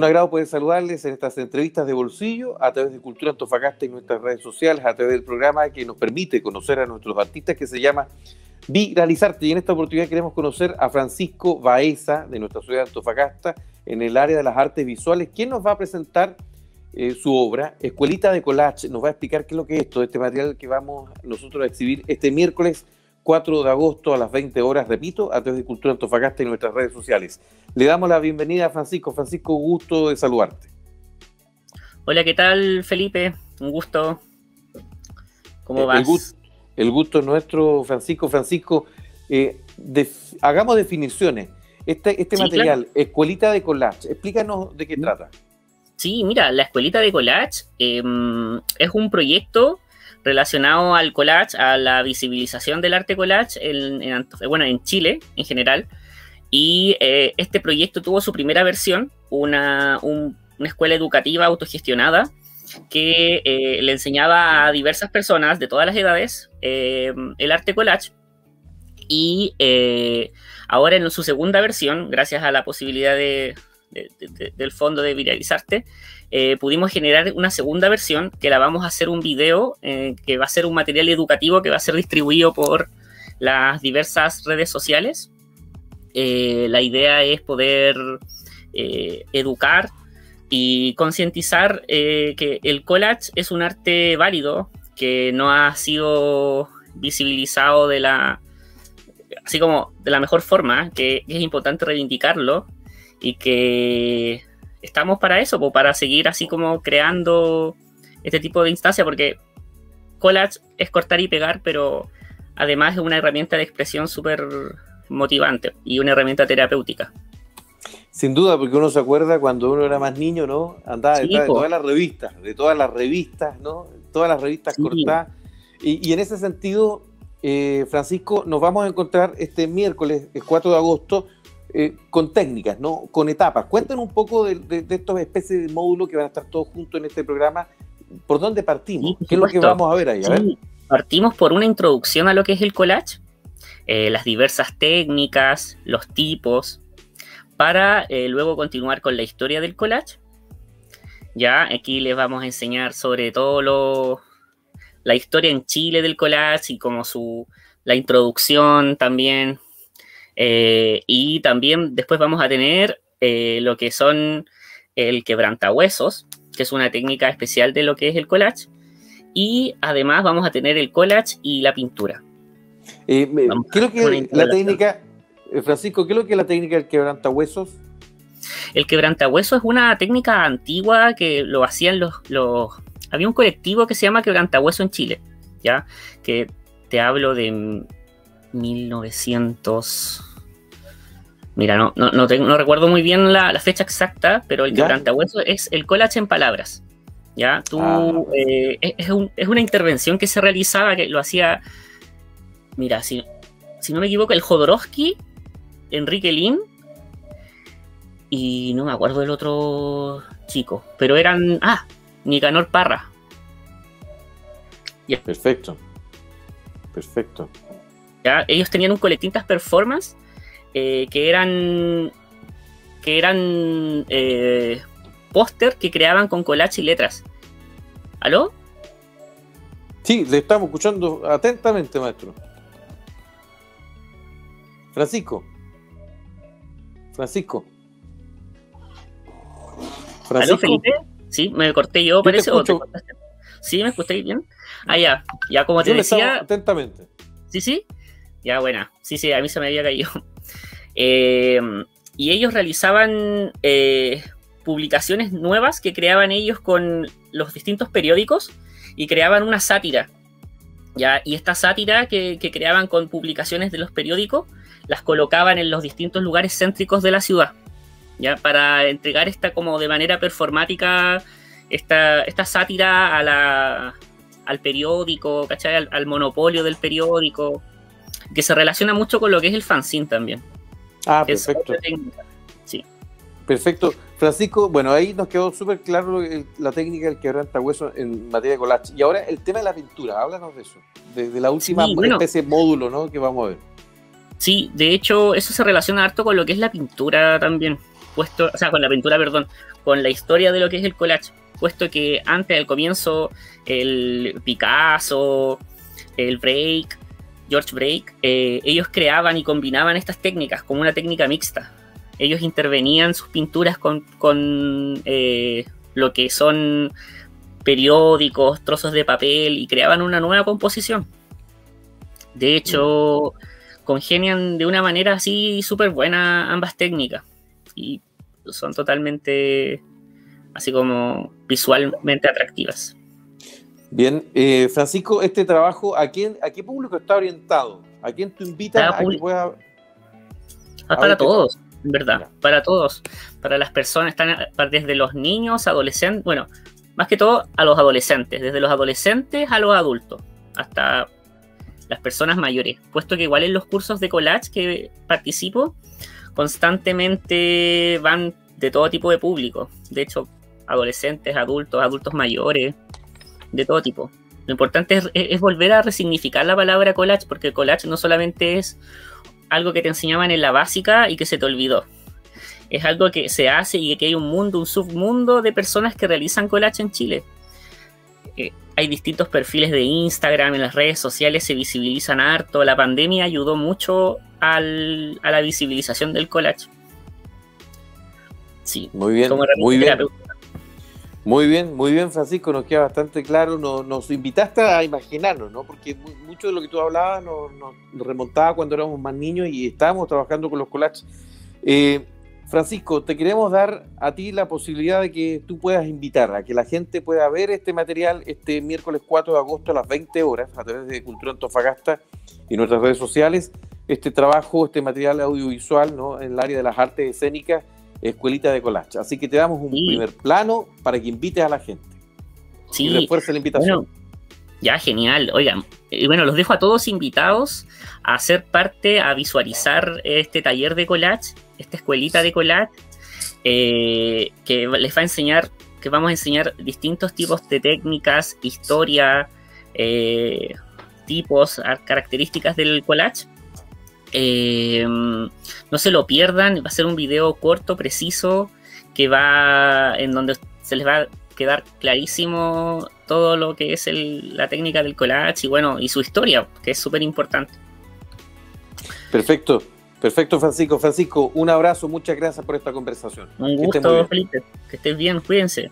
un agrado poder saludarles en estas entrevistas de bolsillo a través de Cultura Antofagasta y nuestras redes sociales, a través del programa que nos permite conocer a nuestros artistas que se llama Viralizarte. Y en esta oportunidad queremos conocer a Francisco Baeza de nuestra ciudad de Antofagasta en el área de las artes visuales, quien nos va a presentar eh, su obra, Escuelita de Collage. Nos va a explicar qué es lo que es esto, este material que vamos nosotros a exhibir este miércoles 4 de agosto a las 20 horas, repito, a través de Cultura Antofagasta y nuestras redes sociales. Le damos la bienvenida a Francisco. Francisco, gusto de saludarte. Hola, ¿qué tal, Felipe? Un gusto. ¿Cómo eh, vas? El gusto, es nuestro, Francisco. Francisco, eh, hagamos definiciones. Este, este material, Escuelita de Collage, explícanos de qué trata. Sí, mira, la Escuelita de Collage em, es un proyecto relacionado al collage, a la visibilización del arte collage en, bueno, en Chile en general. Y eh, este proyecto tuvo su primera versión, una, escuela educativa autogestionada que eh, le enseñaba a diversas personas de todas las edades eh, el arte collage. Y ahora en su segunda versión, gracias a la posibilidad de, del fondo de viralizarte, eh, pudimos generar una segunda versión que la vamos a hacer un video eh, que va a ser un material educativo que va a ser distribuido por las diversas redes sociales. Eh, la idea es poder educar y concientizar que el collage es un arte válido que no ha sido visibilizado de la así como de la mejor forma, que es importante reivindicarlo y que estamos para eso, para seguir así como creando este tipo de instancia, porque collage es cortar y pegar, pero además es una herramienta de expresión súper motivante y una herramienta terapéutica. Sin duda, porque uno se acuerda cuando uno era más niño, ¿no? Andaba detrás de todas las revistas, de todas las revistas, ¿no? Todas las revistas cortadas. Y, en ese sentido, eh, Francisco, nos vamos a encontrar este miércoles, el 4 de agosto, eh, con técnicas, ¿no? Con etapas. Cuéntanos un poco de, de, estos especies de módulos que van a estar todos juntos en este programa. ¿Por dónde partimos? ¿Qué es lo que vamos a ver ahí? Partimos por una introducción a lo que es el collage, eh, las diversas técnicas, los tipos, para eh, luego continuar con la historia del collage. Ya aquí les vamos a enseñar sobre todo lo, la historia en Chile del collage y como su la introducción también eh, y también después vamos a tener eh, lo que son el quebrantahuesos, que es una técnica especial de lo que es el collage. Y además vamos a tener el collage y la pintura. Eh, creo que la técnica, Francisco, ¿qué es lo que es la técnica del quebrantahuesos? El quebrantahuesos es una técnica antigua que lo hacían los, los... Había un colectivo que se llama quebrantahueso en Chile, ¿ya? Que te hablo de 1900... Mira, no, no, no, recuerdo muy bien la, fecha exacta, pero el quebrantahueso es el collage en palabras. ¿ya? Tú, ah, eh, es, una intervención que se realizaba, que lo hacía, mira, si, si no me equivoco, el Jodorowsky, Enrique Lin, y no me acuerdo del otro chico, pero eran, ah, Nicanor Parra. Perfecto, perfecto. ¿Ya? Ellos tenían un colectintas performance eh, que eran que eran eh, póster que creaban con collage y letras. ¿Aló? Sí, le estamos escuchando atentamente, maestro. Francisco. Francisco. ¿Aló, Felipe? Sí, me corté yo, parece. ¿Sí me escucháis bien? Ah, ya. Ya, como te decía. Atentamente. ¿Sí, sí? Ya, buena. Sí, sí, a mí se me había caído. Eh, y ellos realizaban eh, publicaciones nuevas que creaban ellos con los distintos periódicos y creaban una sátira. ¿ya? Y esta sátira que, creaban con publicaciones de los periódicos las colocaban en los distintos lugares céntricos de la ciudad. ¿ya? Para entregar esta como de manera performática, esta, esta sátira a la, al periódico, ¿cachai? Al, al monopolio del periódico, que se relaciona mucho con lo que es el fanzine también. Ah, perfecto. Sí. Perfecto. Francisco, bueno, ahí nos quedó súper claro la técnica del quebrantahueso en materia de collage. Y ahora el tema de la pintura, háblanos de eso, de, la última especie de módulo ¿no? que vamos a ver. Sí, de hecho, eso se relaciona harto con lo que es la pintura también, puesto, o sea, con la pintura, perdón, con la historia de lo que es el collage, puesto que antes, al comienzo, el Picasso, el Break, George Break, eh, ellos creaban y combinaban estas técnicas como una técnica mixta. Ellos intervenían sus pinturas con, eh, lo que son periódicos, trozos de papel y creaban una nueva composición. De hecho, congenian de una manera así súper buena ambas técnicas y son totalmente así como visualmente atractivas. Bien, eh, Francisco, este trabajo, ¿a quién, ¿a qué público está orientado? ¿A quién tú invitas a que pueda... Ah, para todos, en verdad, para todos, para las personas, están desde los niños, adolescentes, bueno, más que todo a los adolescentes, desde los adolescentes a los adultos, hasta las personas mayores, puesto que igual en los cursos de collage que participo, constantemente van de todo tipo de público, de hecho, adolescentes, adultos, adultos mayores, de todo tipo. Lo importante es, volver a resignificar la palabra collage, porque collage no solamente es algo que te enseñaban en la básica y que se te olvidó. Es algo que se hace y que hay un mundo, un submundo de personas que realizan collage en Chile. Eh, hay distintos perfiles de Instagram, en las redes sociales se visibilizan harto. La pandemia ayudó mucho a la visibilización del collage. Sí, muy bien, muy bien. Muy bien, muy bien, Francisco, nos queda bastante claro. Nos, invitaste a imaginarnos, ¿no? Porque mucho de lo que tú hablabas nos, remontaba cuando éramos más niños y estábamos trabajando con los collages. Eh, Francisco, te queremos dar a ti la posibilidad de que tú puedas invitar a que la gente pueda ver este material este miércoles 4 de agosto a las 20 horas a través de Cultura Antofagasta y nuestras redes sociales. Este trabajo, este material audiovisual, ¿no? En el área de las artes escénicas Escuelita de Collage. Así que te damos un primer plano para que invites a la gente. Sí. Y refuerce la invitación. ya, genial. Oigan, y bueno, los dejo a todos invitados a ser parte, a visualizar este taller de collage, esta escuelita de collage, eh, que les va a enseñar, que vamos a enseñar distintos tipos de técnicas, historia, eh, tipos, características del collage eh, no se lo pierdan, va a ser un video corto, preciso, que va en donde se les va a quedar clarísimo todo lo que es la técnica del collage y bueno, y su historia, que es súper importante. Perfecto, perfecto Francisco. Francisco, un abrazo, muchas gracias por esta conversación. Un gusto, Felipe. Que estés bien, cuídense.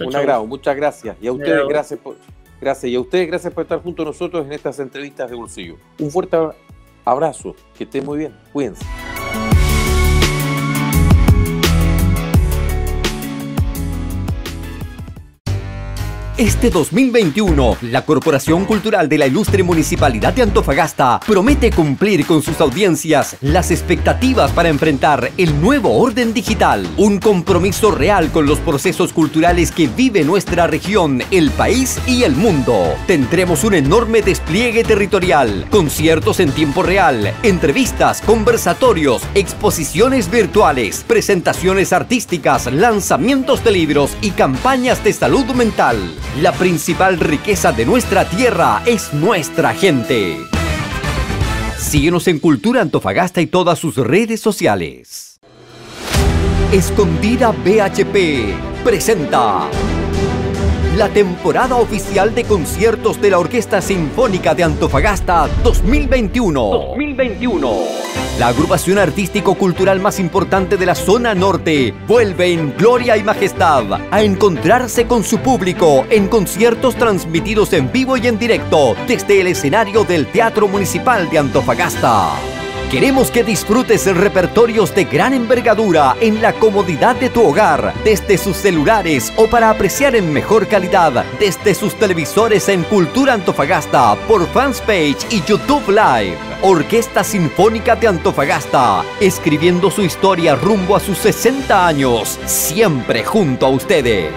un agrado, muchas gracias. Y a ustedes, gracias por, gracias. Y a ustedes, gracias por estar junto a nosotros en estas entrevistas de bolsillo. Un fuerte abrazo, que esté muy bien, cuídense. Este 2021, la Corporación Cultural de la Ilustre Municipalidad de Antofagasta promete cumplir con sus audiencias las expectativas para enfrentar el nuevo orden digital, un compromiso real con los procesos culturales que vive nuestra región, el país y el mundo. Tendremos un enorme despliegue territorial, conciertos en tiempo real, entrevistas, conversatorios, exposiciones virtuales, presentaciones artísticas, lanzamientos de libros y campañas de salud mental. La principal riqueza de nuestra tierra es nuestra gente. Síguenos en Cultura Antofagasta y todas sus redes sociales. Escondida BHP presenta la temporada oficial de conciertos de la Orquesta Sinfónica de Antofagasta 2021. 2021. La agrupación artístico-cultural más importante de la zona norte vuelve en gloria y majestad a encontrarse con su público en conciertos transmitidos en vivo y en directo desde el escenario del Teatro Municipal de Antofagasta. Queremos que disfrutes repertorios de gran envergadura en la comodidad de tu hogar, desde sus celulares o para apreciar en mejor calidad desde sus televisores en Cultura Antofagasta por Fanspage y YouTube Live. Orquesta Sinfónica de Antofagasta, escribiendo su historia rumbo a sus 60 años, siempre junto a ustedes.